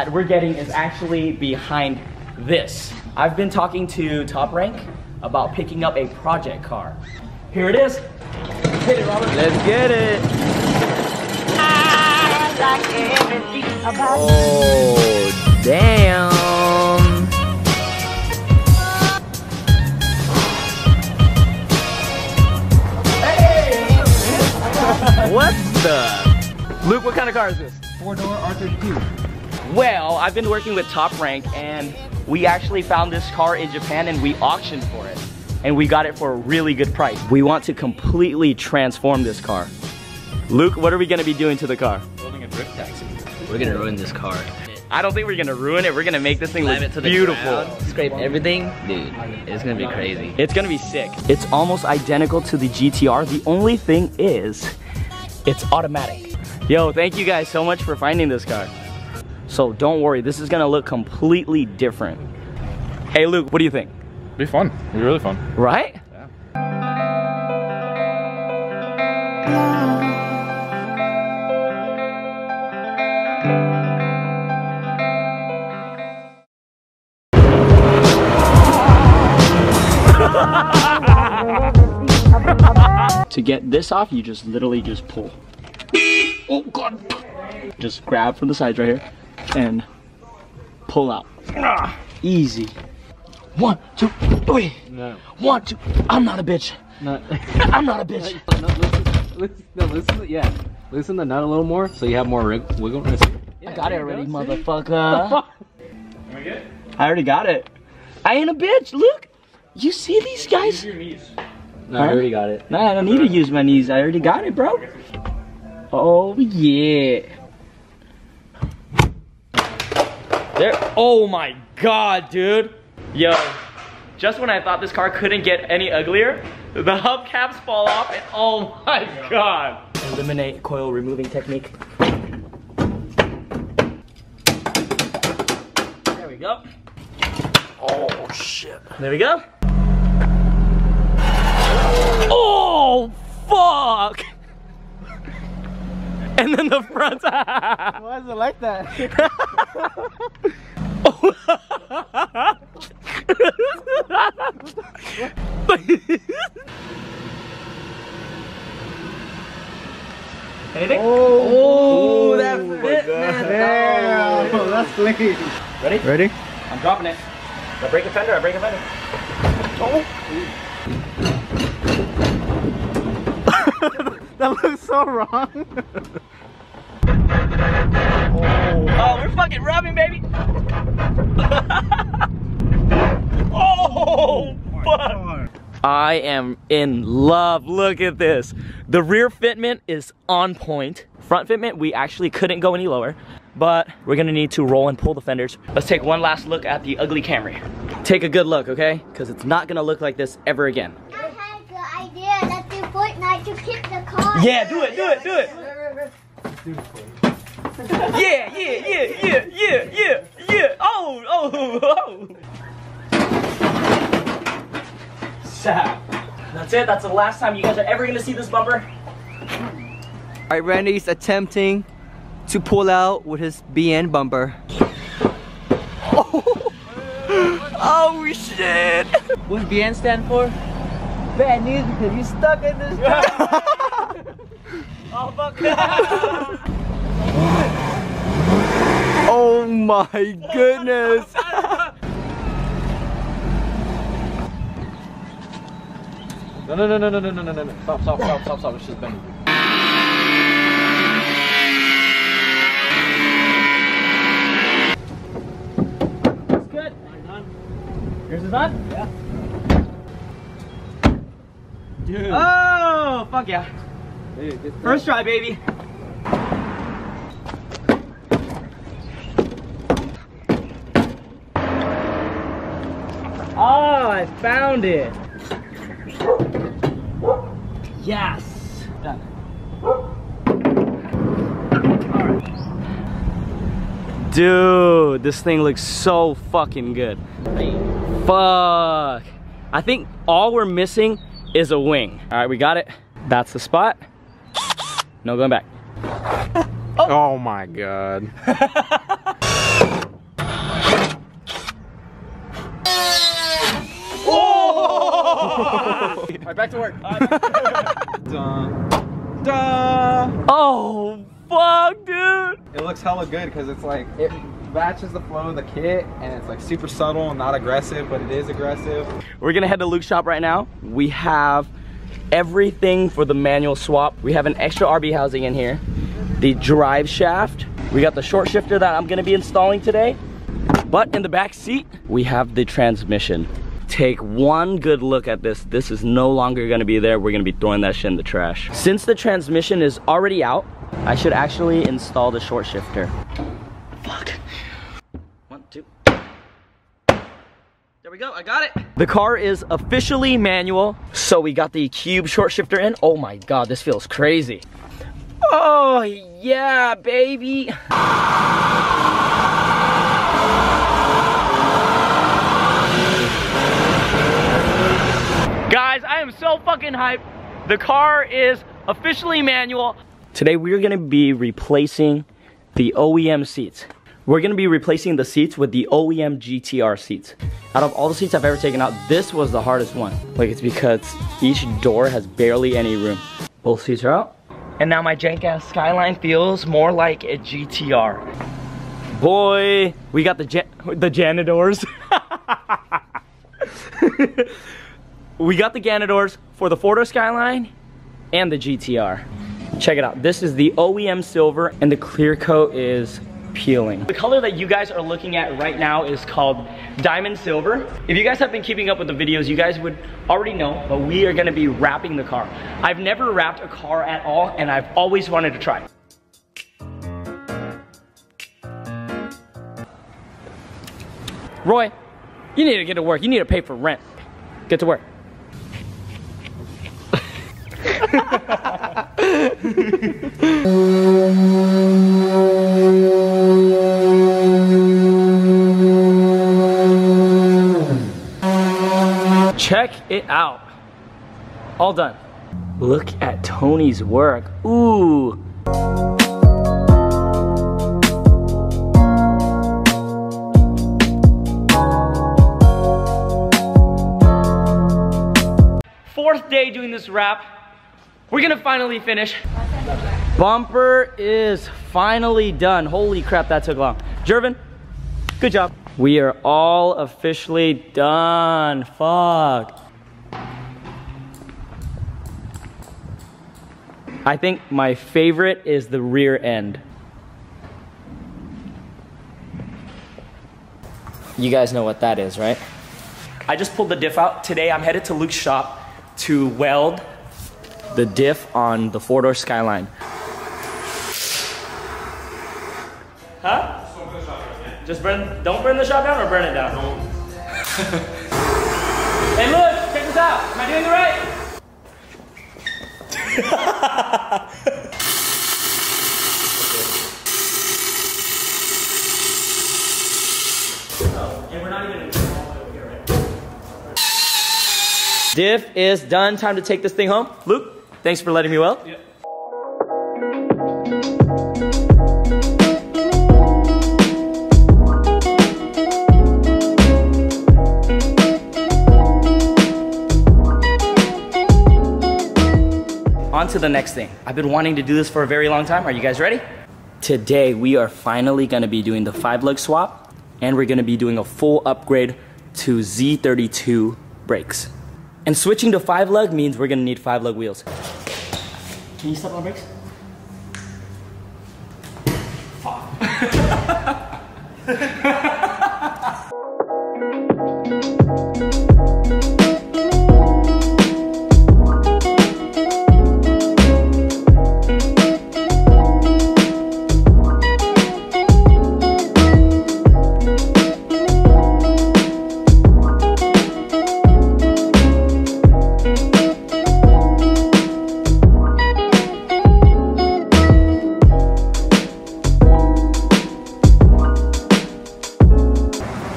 car that we're getting is actually behind this. I've been talking to Top Rank about picking up a project car. Here it is. Hit it, Robert. Let's get it. Oh, damn. What the? Luke, what kind of car is this? Four-door R32. Well, I've been working with Top Rank and we actually found this car in Japan and we auctioned for it. And we got it for a really good price. We want to completely transform this car. Luke, what are we gonna be doing to the car? Building a drift taxi. We're gonna ruin this car. I don't think we're gonna ruin it. We're gonna make this thing Slam look it to the beautiful. ground, scrape everything. Dude, it's gonna be crazy. It's gonna be sick. It's almost identical to the GTR. The only thing is, it's automatic. Yo, thank you guys so much for finding this car. So don't worry, this is gonna look completely different. Hey Luke, what do you think? Be fun. Be really fun. Right? to get this off, you just literally just pull. Oh god! Just grab from the sides right here and pull out. Ah, Easy. One, two, three. No. One, two. I'm not a bitch. Not. I'm not a bitch. no, listen, listen, no, listen, yeah. Loosen the nut a little more so you have more rig- wiggle room. I got it already, motherfucker. I already got it. I ain't a bitch. Look. You see these guys? Your No, I already got it. Nah, I don't need to use my knees. I already got it, bro. Oh yeah. There. Oh my god, dude. Yo. Just when I thought this car couldn't get any uglier, the hubcaps fall off and oh my god. Illiminate coil removing technique. There we go. Oh shit. There we go. Oh fuck! And then the front. Why is it like that? Anything? Oh, that fit, man. Ready? Ready? I'm dropping it. I break a fender, I break a fender. Oh. That looks so wrong. Oh, we're fucking rubbing, baby. oh, fuck. I am in love. Look at this. The rear fitment is on point. Front fitment, we actually couldn't go any lower, but we're gonna need to roll and pull the fenders. Let's take one last look at the ugly Camry. Take a good look, okay? Because it's not gonna look like this ever again. I had the idea. Let's do Fortnite to kick the car. Yeah, do it, do it, do it. Yeah, yeah, yeah, yeah, yeah, yeah, yeah. Oh, oh, oh. Sad. That's it. That's the last time you guys are ever gonna see this bumper. Alright, Randy's attempting to pull out with his BN bumper. Oh, shit! What does BN stand for? Bad news because you stuck in this Oh fuck. Oh my goodness! No, no, no, no, no, no, no, no, no. Stop, stop, stop, stop, stop. It's just bending. Dude. Oh fuck yeah. Dude, First try, baby. Oh, I found it. Yes. Done. Dude, this thing looks so fucking good. Fuck. I think all we're missing is a wing. All right, we got it. That's the spot. No going back. oh. oh my God. All right, back to work. Dun, dun. Oh, fuck, dude. It looks hella good because it's like, it matches the flow of the kit and it's like super subtle and not aggressive, but it is aggressive. We're gonna head to Luke's shop right now. We have everything for the manual swap. We have an extra RB housing in here, the drive shaft. We got the short shifter that I'm gonna be installing today. But in the back seat, we have the transmission. Take one good look at this. This is no longer gonna be there. We're gonna be throwing that shit in the trash. Since the transmission is already out, I should actually install the short shifter. Fuck. One, two. There we go, I got it. The car is officially manual. So we got the cube short shifter in. Oh my God, this feels crazy. Oh yeah, baby. Guys, I am so fucking hyped. The car is officially manual. Today we're gonna be replacing the OEM seats. We're gonna be replacing the seats with the OEM GTR seats. Out of all the seats I've ever taken out, this was the hardest one. Like it's because each door has barely any room. Both seats are out. And now my jank ass Skyline feels more like a GTR. Boy, we got the the janitors. we got the janitors for the four-door Skyline and the GTR. Check it out. This is the OEM silver and the clear coat is peeling. The color that you guys are looking at right now is called Diamond Silver. If you guys have been keeping up with the videos, you guys would already know, but we are gonna be wrapping the car. I've never wrapped a car at all and I've always wanted to try. Roy, you need to get to work. You need to pay for rent. Get to work. Check it out. All done. Look at Tony's work. Ooh. Fourth day doing this wrap. We're gonna finally finish. Bumper is finally done. Holy crap, that took long. Jervin, good job. We are all officially done. Fuck. I think my favorite is the rear end. You guys know what that is, right? I just pulled the diff out. Today I'm headed to Luke's shop to weld the diff on the four-door Skyline. Just burn, don't burn the shop down or burn it down? hey look, check this out. Am I doing it right? Oh, and we're not even Diff is done. Time to take this thing home. Luke, thanks for letting me weld. Yeah. To the next thing. I've been wanting to do this for a very long time. Are you guys ready? Today, we are finally gonna be doing the five lug swap and we're gonna be doing a full upgrade to Z32 brakes. And switching to five lug means we're gonna need five lug wheels. Can you step on brakes?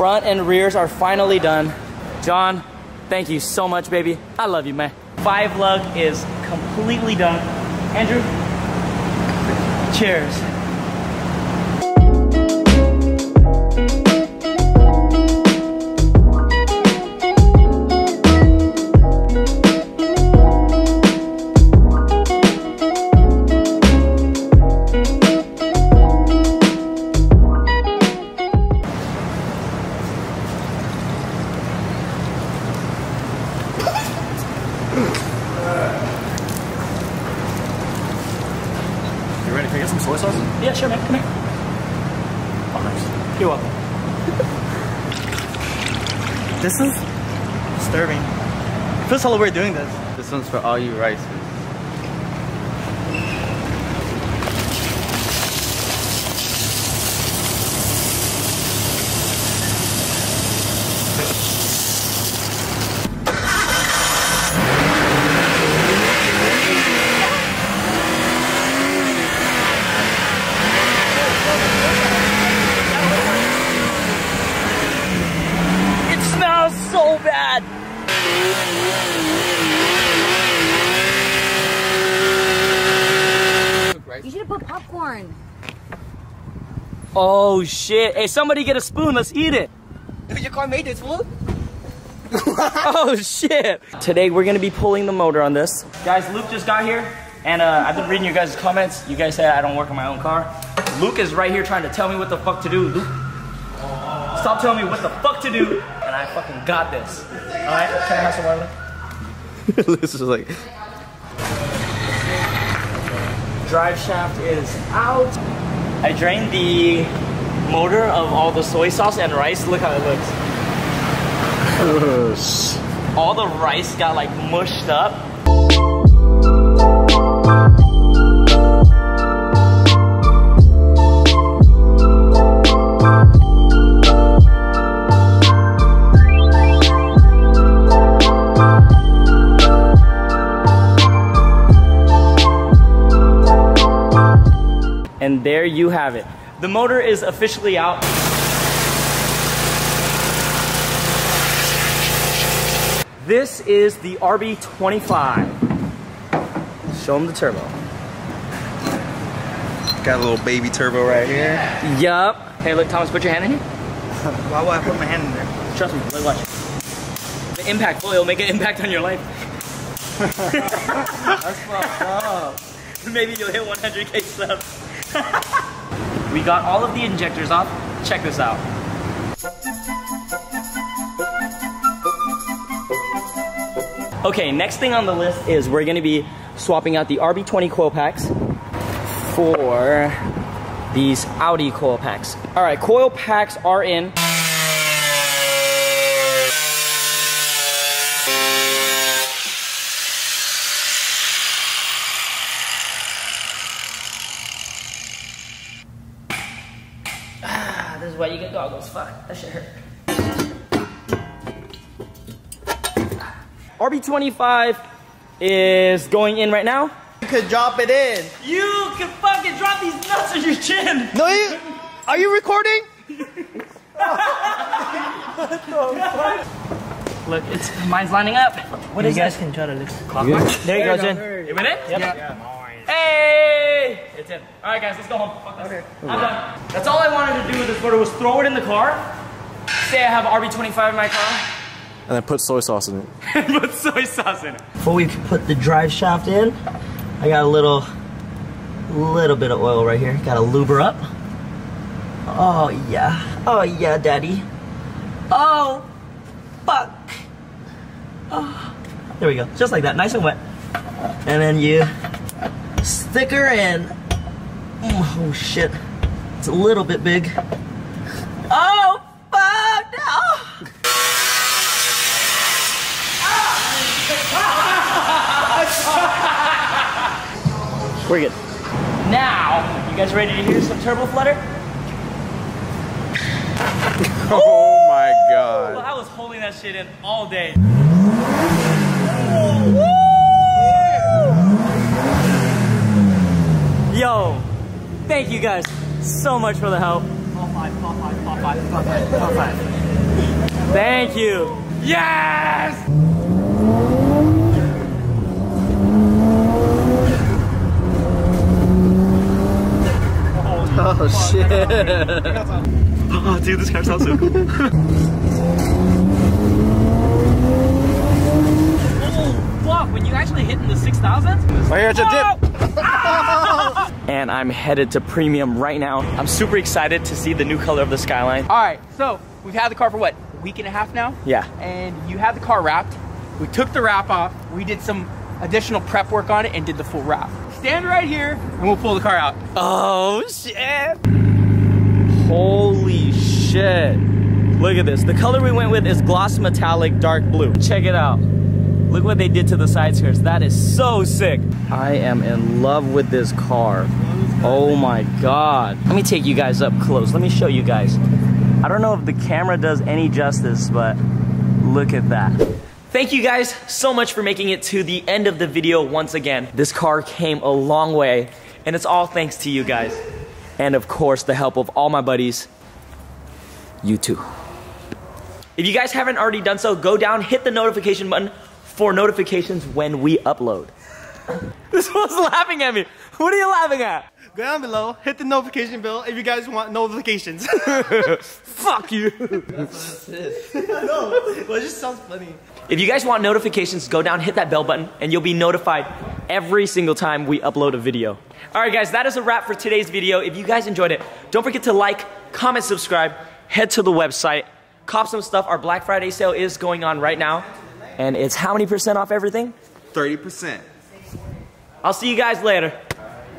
Front and rears are finally done. John, thank you so much, baby. I love you, man. Five lug is completely done. Andrew, cheers. Sure, man. Come here. Oh, nice. You're welcome. This is disturbing. It Feels hella weird doing this. This one's for all you rice. It smells so bad. You should have put popcorn. Oh shit. Hey, somebody get a spoon. Let's eat it. Your car made this, fool? oh shit. Today we're gonna be pulling the motor on this. Guys, Luke just got here and uh, I've been reading your guys' comments. You guys say I don't work on my own car. Luke is right here trying to tell me what the fuck to do. Luke, stop telling me what the fuck to do and I fucking got this. Alright, can I have some water? this is like. Drive shaft is out. I drained the motor of all the soy sauce and rice. Look how it looks. All the rice got like mushed up. The motor is officially out. This is the RB25. Show them the turbo. Got a little baby turbo right here. Yup. Hey, look, Thomas, put your hand in here. Why would I put my hand in there? Trust me, look, watch. The impact, boy, it'll make an impact on your life. That's fucked up. Maybe you'll hit 100k subs. we got all of the injectors off. Check this out. Okay, next thing on the list is we're gonna be swapping out the RB20 coil packs for these Audi coil packs. All right, coil packs are in. Ah, this is why you get goggles. Fuck, that shit hurt. RB25 is going in right now. You could drop it in. You can fucking drop these nuts on your chin. No, you. Are you recording? Look, it's mine's lining up. What is guys that? can try to listen. There you go, Jen. It went in? Yep. Hey! It's in. All right, guys, let's go home. Fuck this. I'm done. That's all I wanted to do with this motor was throw it in the car. Say I have RB25 in my car. And then put soy sauce in it. put soy sauce in it. Before we put the drive shaft in, I got a little, little bit of oil right here. Got to lube her up. Oh yeah, oh yeah, daddy. Oh, fuck. Oh, there we go, just like that, nice and wet. And then you stick and. Mm, oh shit, it's a little bit big. Oh fuck no! We're good. Now, you guys ready to hear some turbo flutter? Oh my Well, god. I was holding that shit in all day. Yo, thank you guys so much for the help. Thank you. Yes! Oh shit. Oh, dude, this car sounds so cool. oh, fuck, when you actually hit in the 6,000? Right here at your dip. And I'm headed to premium right now. I'm super excited to see the new color of the Skyline. All right, so we've had the car for what, a week and a half now? Yeah. And you had the car wrapped. We took the wrap off. We did some additional prep work on it and did the full wrap. stand right here and we'll pull the car out. Oh shit! Holy shit! Look at this. The color we went with is gloss metallic dark blue. Check it out. Look what they did to the side skirts. That is so sick. I am in love with this car. Oh my god. Let me take you guys up close. Let me show you guys. I don't know if the camera does any justice, but look at that. Thank you guys so much for making it to the end of the video once again. This car came a long way, and it's all thanks to you guys. And of course, the help of all my buddies, you too. If you guys haven't already done so, go down, hit the notification button for notifications when we upload. this one's laughing at me. What are you laughing at? Go down below, hit the notification bell if you guys want notifications. Fuck you. no, well, it just sounds funny. If you guys want notifications, go down, hit that bell button, and you'll be notified every single time we upload a video. All right, guys, that is a wrap for today's video. If you guys enjoyed it, don't forget to like, comment, subscribe, head to the website, cop some stuff. Our Black Friday sale is going on right now, and it's how many percent off everything? 30%. I'll see you guys later.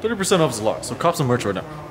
30% off is a lot, so cop some merch right now.